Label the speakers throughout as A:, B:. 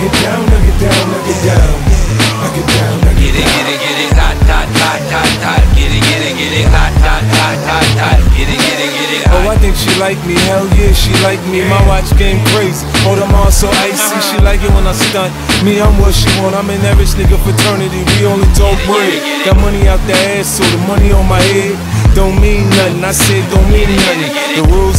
A: get down, I get down, I get down. I get down, I
B: Get down.
A: get
B: it, get it, get it, hot, hot, hot, hot, hot. Get it, get it, get it, hot, hot, hot, hot, hot. Get it, get it, get it,
A: Oh. I think she like me, hell yeah, she like me. My watch game crazy, hold them on so icy. She like it when I stunt. Me, I'm what she want. I'm in that rich nigga fraternity. We only talk bread. Got money out the ass, so the money on my head don't mean nothing. I said don't mean nothing. The rose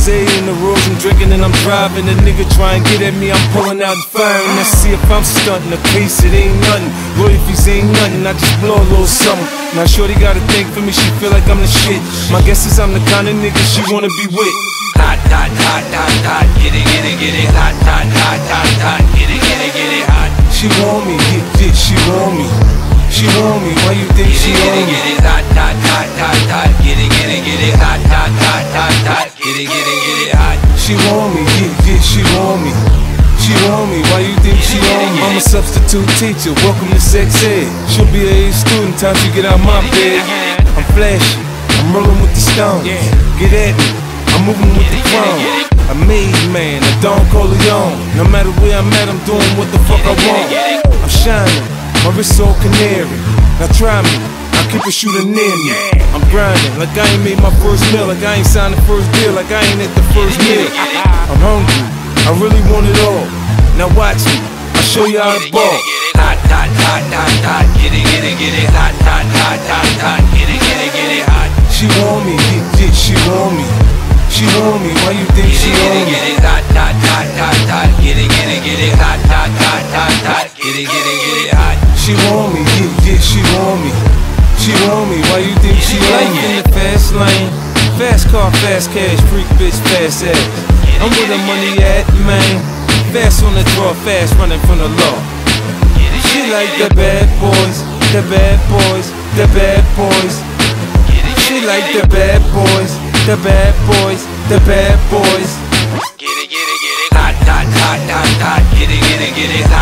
A: and I'm driving. The nigga try and get at me, I'm pulling out and firing. Let's see if I'm stunting. The case it ain't nothing. Royalties ain't nothing. I just blow a little something. Now shorty got a thing for me. She feel like I'm the shit. My guess is I'm the kind of nigga she wanna be with.
B: Hot, hot, hot, hot, hot. Get it, get it, get it, hot, hot, hot, hot, hot. Get it, get it, get it, hot.
A: She want me, get get, she want me. She want me, why you think she
B: it,
A: me?
B: get it, hot, hot, hot, hot, hot. Get it, get it, get it, hot, hot, hot, hot, hot. Get it, get it, get it, hot.
A: She want me, yeah, yeah, she want me. She want me, why you think she on me? I'm a substitute teacher, welcome to sex ed. She'll be a student, time she get out my bed. I'm flashy, I'm rolling with the stones. Get at me, I'm moving with the chrome. A made man, I don't call a Don Corleone. No matter where I'm at, I'm doing what the fuck I want. I'm shining, my wrist so canary. Now try me, Keep a shooter near me. I'm grinding like I ain't made my first meal, like I ain't signed the first deal, like I ain't at the first meal. I'm hungry, I really want it all. Now watch me, I'll show you how to
B: Get it, get
A: ball.
B: it, get it, hot, hot, hot, hot, hot. Get it, get it, get it, hot, hot, hot, hot, hot. Get it, get it, get it, hot.
A: She want me, get get, she want me. She want me, why you think she
B: it,
A: me?
B: get it, hot, hot, hot, hot, hot. Get it, get it, get it, hot, hot, hot, hot, hot. Get it, get it, get it, hot.
A: She want me, get get, she want me. She want me, why you think she like in the fast lane? Fast car, fast cash, freak bitch, fast ass. I'm where the money at, man. Fast on the draw, fast running from the law. She like the bad boys, the bad boys, the bad boys. She like the bad boys, the bad boys, the bad boys.